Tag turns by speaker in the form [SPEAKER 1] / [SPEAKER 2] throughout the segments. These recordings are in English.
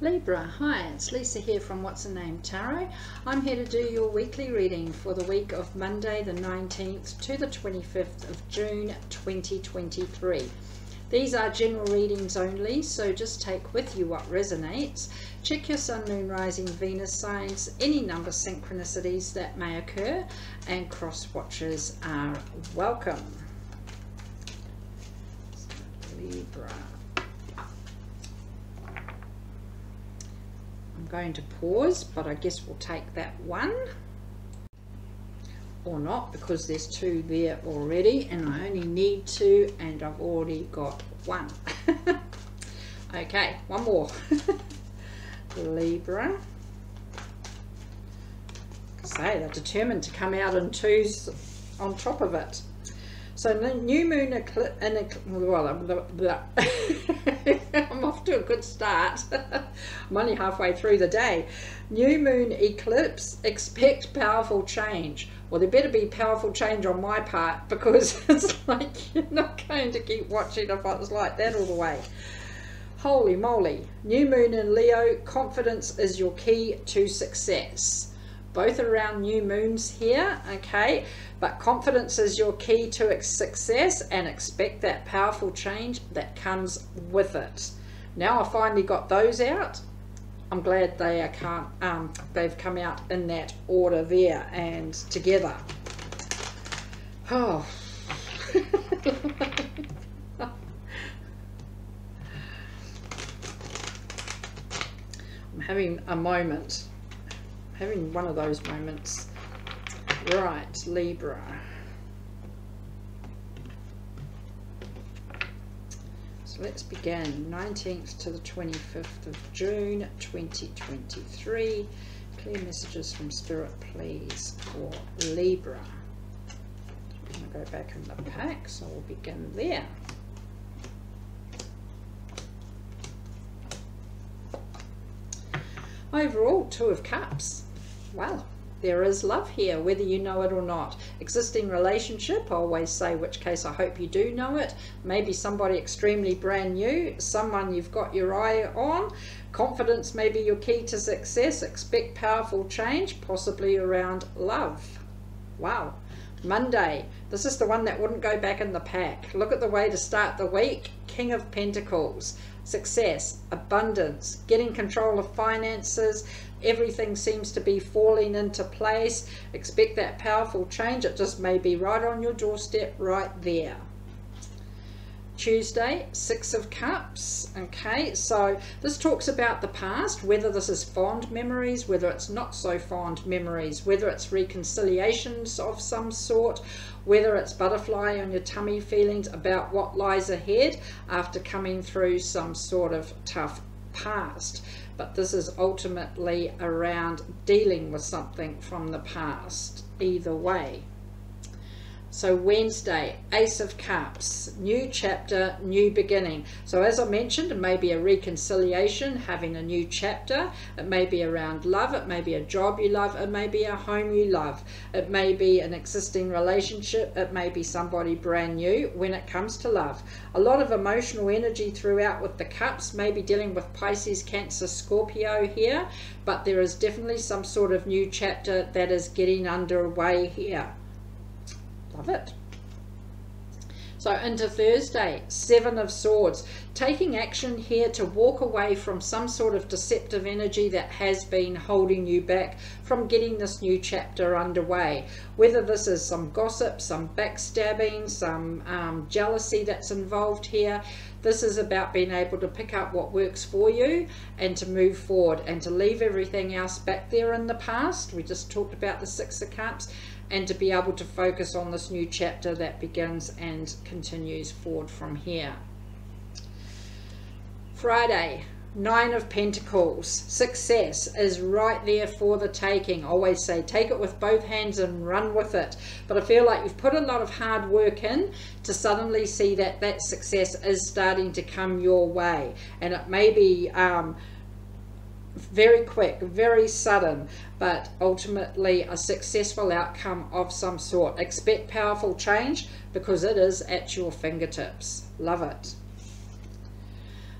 [SPEAKER 1] Libra, hi, it's Lisa here from Whatsername Tarot. I'm here to do your weekly reading for the week of Monday the 19th to the 25th of June 2023. These are general readings only, so just take with you what resonates. Check your Sun, Moon, Rising, Venus signs, any number synchronicities that may occur, and cross watches are welcome. Libra. Going to pause, but I guess we'll take that one or not because there's two there already and I only need two and I've already got one. okay, one more. Libra. Say they're determined to come out in twos on top of it. So new moon eclipse, well, I'm off to a good start. I'm only halfway through the day. New moon eclipse, expect powerful change. Well, there better be powerful change on my part because it's like you're not going to keep watching if it's like that all the way. Holy moly. New moon in Leo, confidence is your key to success both around new moons here, okay? But confidence is your key to success and expect that powerful change that comes with it. Now I finally got those out. I'm glad they are come, um, they've come out in that order there and together. Oh. I'm having a moment having one of those moments. Right, Libra. Let's begin. 19th to the 25th of June 2023. Clear messages from Spirit, please, for Libra. I'm going to go back in the pack, so we'll begin there. Overall, Two of Cups well, there is love here, whether you know it or not. Existing relationship, I always say which case I hope you do know it. Maybe somebody extremely brand new, someone you've got your eye on. Confidence may be your key to success. Expect powerful change, possibly around love. Wow. Monday, this is the one that wouldn't go back in the pack. Look at the way to start the week. King of Pentacles, success, abundance, getting control of finances, everything seems to be falling into place. Expect that powerful change. It just may be right on your doorstep right there. Tuesday, Six of Cups. Okay, so this talks about the past, whether this is fond memories, whether it's not so fond memories, whether it's reconciliations of some sort, whether it's butterfly on your tummy feelings about what lies ahead after coming through some sort of tough past but this is ultimately around dealing with something from the past either way. So Wednesday, Ace of Cups, new chapter, new beginning. So as I mentioned, it may be a reconciliation, having a new chapter. It may be around love. It may be a job you love. It may be a home you love. It may be an existing relationship. It may be somebody brand new when it comes to love. A lot of emotional energy throughout with the cups, maybe dealing with Pisces, Cancer, Scorpio here, but there is definitely some sort of new chapter that is getting underway here. Love it. So into Thursday, Seven of Swords. Taking action here to walk away from some sort of deceptive energy that has been holding you back from getting this new chapter underway. Whether this is some gossip, some backstabbing, some um, jealousy that's involved here. This is about being able to pick up what works for you and to move forward and to leave everything else back there in the past. We just talked about the Six of Cups and to be able to focus on this new chapter that begins and continues forward from here. Friday, Nine of Pentacles. Success is right there for the taking. I always say take it with both hands and run with it. But I feel like you've put a lot of hard work in to suddenly see that that success is starting to come your way. And it may be um, very quick, very sudden, but ultimately a successful outcome of some sort. Expect powerful change because it is at your fingertips. Love it.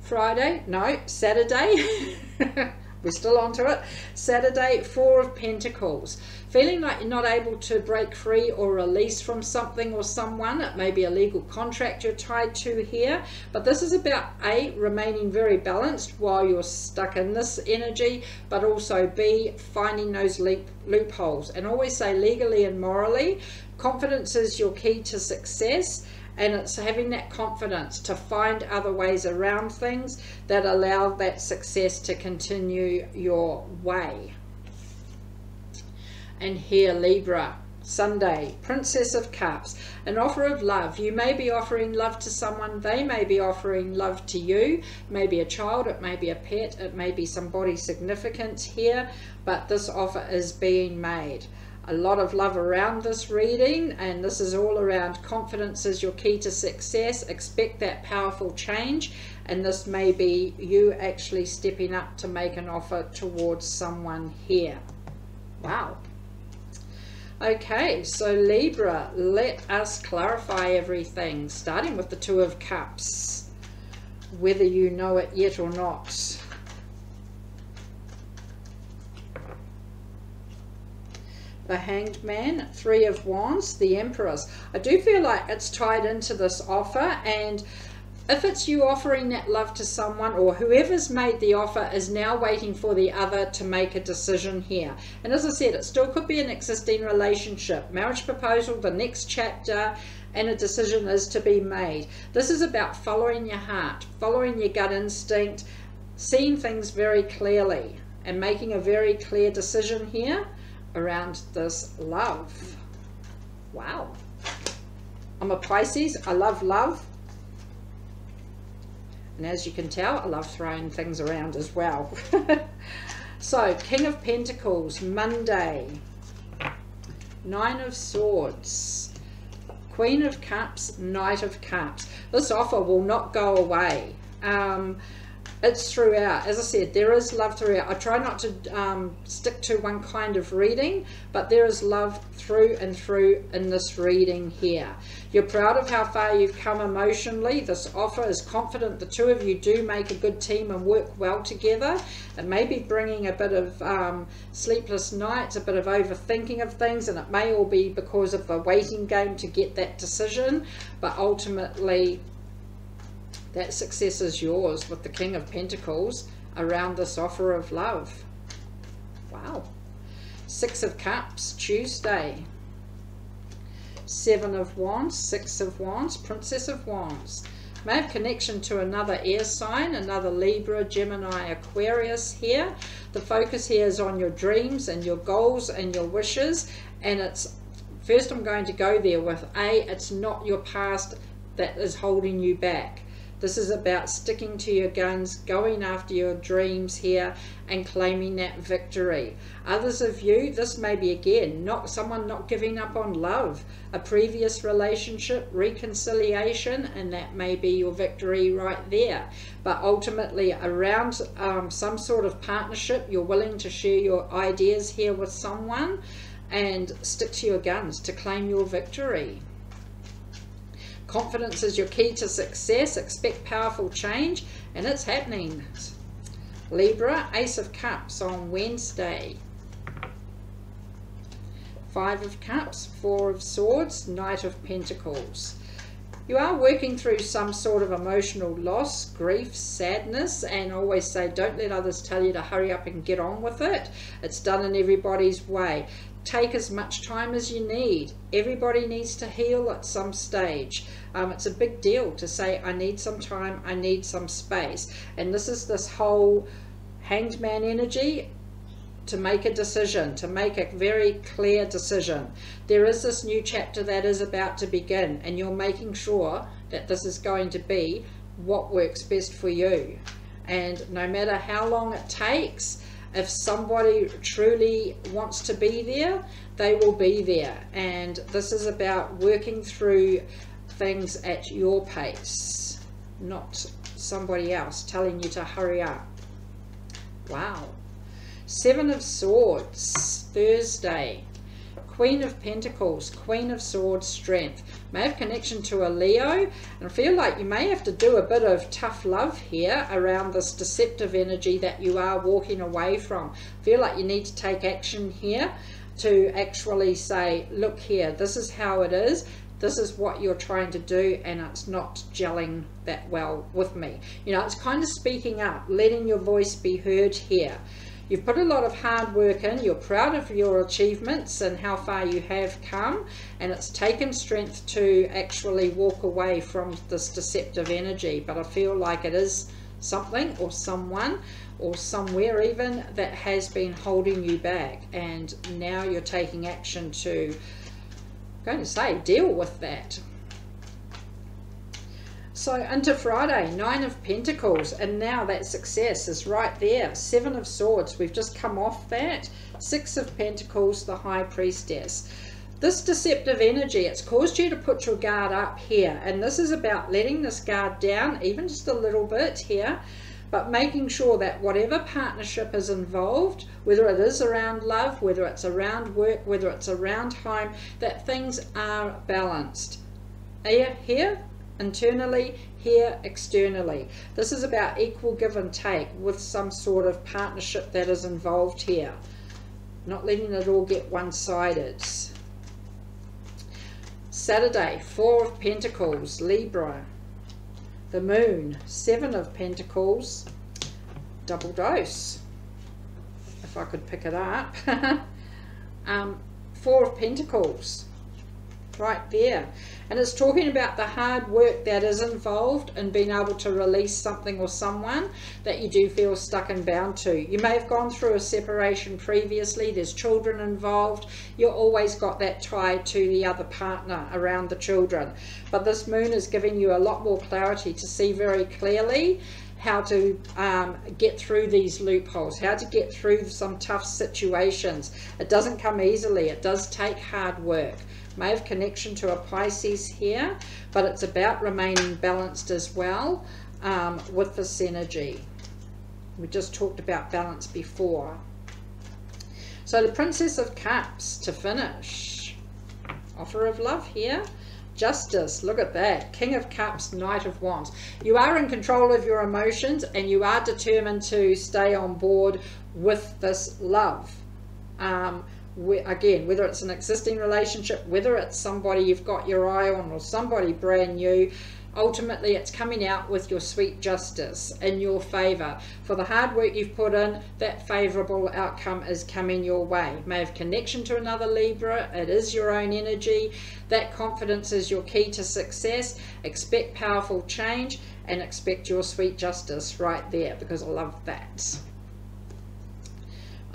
[SPEAKER 1] Friday, no, Saturday. We're still on to it. Saturday, Four of Pentacles. Feeling like you're not able to break free or release from something or someone. It may be a legal contract you're tied to here. But this is about A, remaining very balanced while you're stuck in this energy. But also B, finding those loop, loopholes. And always say legally and morally. Confidence is your key to success and it's having that confidence to find other ways around things that allow that success to continue your way. And here, Libra, Sunday, Princess of Cups, an offer of love. You may be offering love to someone, they may be offering love to you, maybe a child, it may be a pet, it may be somebody significant here, but this offer is being made a lot of love around this reading and this is all around confidence is your key to success. Expect that powerful change and this may be you actually stepping up to make an offer towards someone here. Wow. Okay so libra let us clarify everything starting with the two of cups. Whether you know it yet or not the Hanged Man, Three of Wands, the Emperors. I do feel like it's tied into this offer and if it's you offering that love to someone or whoever's made the offer is now waiting for the other to make a decision here. And as I said, it still could be an existing relationship, marriage proposal, the next chapter, and a decision is to be made. This is about following your heart, following your gut instinct, seeing things very clearly and making a very clear decision here around this love. Wow. I'm a Pisces. I love love. And as you can tell, I love throwing things around as well. so, King of Pentacles, Monday. Nine of Swords. Queen of Cups, Knight of Cups. This offer will not go away. Um, it's throughout. As I said, there is love throughout. I try not to um, stick to one kind of reading, but there is love through and through in this reading here. You're proud of how far you've come emotionally. This offer is confident the two of you do make a good team and work well together. It may be bringing a bit of um, sleepless nights, a bit of overthinking of things, and it may all be because of the waiting game to get that decision, but ultimately that success is yours with the King of Pentacles around this offer of love. Wow. Six of Cups, Tuesday. Seven of Wands, Six of Wands, Princess of Wands. May have connection to another air sign, another Libra, Gemini, Aquarius here. The focus here is on your dreams and your goals and your wishes. And it's, first I'm going to go there with A, it's not your past that is holding you back. This is about sticking to your guns, going after your dreams here and claiming that victory. Others of you, this may be again, not someone not giving up on love, a previous relationship, reconciliation, and that may be your victory right there. But ultimately around um, some sort of partnership, you're willing to share your ideas here with someone and stick to your guns to claim your victory. Confidence is your key to success. Expect powerful change, and it's happening. Libra, Ace of Cups on Wednesday. Five of Cups, Four of Swords, Knight of Pentacles. You are working through some sort of emotional loss, grief, sadness, and always say don't let others tell you to hurry up and get on with it. It's done in everybody's way take as much time as you need. Everybody needs to heal at some stage. Um, it's a big deal to say, I need some time, I need some space. And this is this whole hanged man energy to make a decision, to make a very clear decision. There is this new chapter that is about to begin, and you're making sure that this is going to be what works best for you. And no matter how long it takes, if somebody truly wants to be there, they will be there. And this is about working through things at your pace, not somebody else telling you to hurry up. Wow. Seven of Swords, Thursday. Queen of Pentacles, Queen of Swords, Strength. May have connection to a Leo, and I feel like you may have to do a bit of tough love here around this deceptive energy that you are walking away from. Feel like you need to take action here to actually say, look here, this is how it is this is what you're trying to do and it's not gelling that well with me. You know, it's kind of speaking up, letting your voice be heard here. You've put a lot of hard work in, you're proud of your achievements and how far you have come, and it's taken strength to actually walk away from this deceptive energy. But I feel like it is something or someone or somewhere even that has been holding you back, and now you're taking action to going to say deal with that. So into Friday, Nine of Pentacles, and now that success is right there. Seven of Swords, we've just come off that. Six of Pentacles, the High Priestess. This deceptive energy, it's caused you to put your guard up here. And this is about letting this guard down, even just a little bit here, but making sure that whatever partnership is involved, whether it is around love, whether it's around work, whether it's around home, that things are balanced. Are you here internally, here externally. This is about equal give and take with some sort of partnership that is involved here. Not letting it all get one-sided. Saturday, Four of Pentacles, Libra the moon, seven of pentacles, double dose, if I could pick it up. um, four of pentacles, right there. And it's talking about the hard work that is involved in being able to release something or someone that you do feel stuck and bound to. You may have gone through a separation previously, there's children involved, you always got that tie to the other partner around the children. But this moon is giving you a lot more clarity to see very clearly how to um, get through these loopholes, how to get through some tough situations. It doesn't come easily, it does take hard work may have connection to a Pisces here, but it's about remaining balanced as well um, with this energy. We just talked about balance before. So the Princess of Cups to finish. Offer of love here. Justice, look at that. King of Cups, Knight of Wands. You are in control of your emotions and you are determined to stay on board with this love. Um, again, whether it's an existing relationship, whether it's somebody you've got your eye on or somebody brand new, ultimately it's coming out with your sweet justice in your favor. For the hard work you've put in, that favorable outcome is coming your way. May have connection to another Libra, it is your own energy. That confidence is your key to success. Expect powerful change and expect your sweet justice right there because I love that.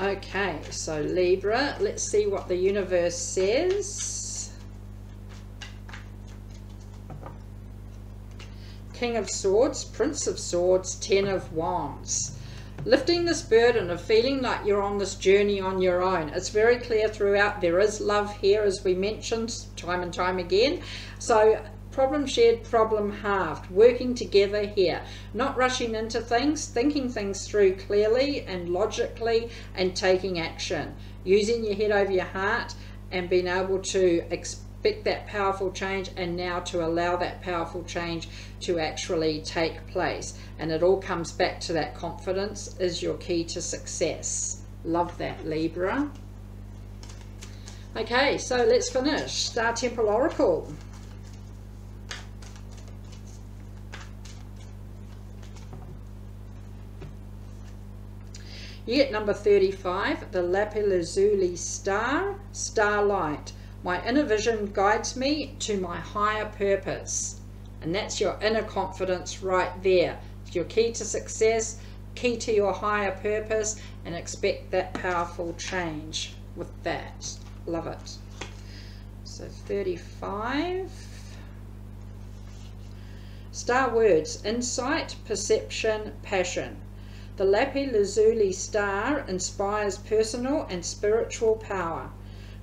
[SPEAKER 1] Okay, so Libra, let's see what the universe says. King of Swords, Prince of Swords, Ten of Wands. Lifting this burden of feeling like you're on this journey on your own. It's very clear throughout. There is love here, as we mentioned time and time again. So problem shared, problem halved, working together here, not rushing into things, thinking things through clearly and logically and taking action, using your head over your heart and being able to expect that powerful change and now to allow that powerful change to actually take place. And it all comes back to that confidence is your key to success. Love that, Libra. Okay, so let's finish. Star Temple Oracle. Yet number 35, the Lapis star, starlight. My inner vision guides me to my higher purpose. And that's your inner confidence right there. It's your key to success, key to your higher purpose, and expect that powerful change with that. Love it. So 35. Star words, insight, perception, passion. The Lapis Lazuli star inspires personal and spiritual power.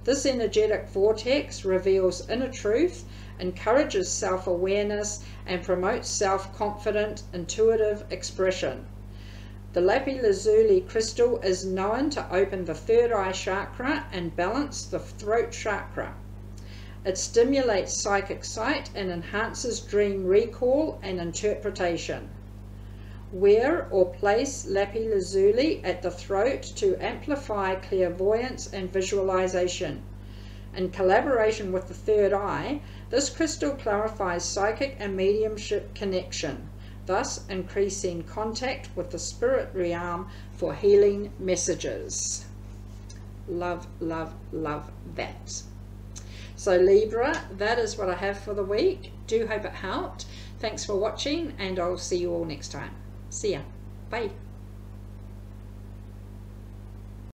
[SPEAKER 1] This energetic vortex reveals inner truth, encourages self awareness, and promotes self confident, intuitive expression. The Lapis Lazuli crystal is known to open the third eye chakra and balance the throat chakra. It stimulates psychic sight and enhances dream recall and interpretation. Wear or place lapis lazuli at the throat to amplify clairvoyance and visualization. In collaboration with the third eye, this crystal clarifies psychic and mediumship connection, thus increasing contact with the spirit realm for healing messages. Love, love, love that. So Libra, that is what I have for the week. Do hope it helped. Thanks for watching and I'll see you all next time. See ya. Bye.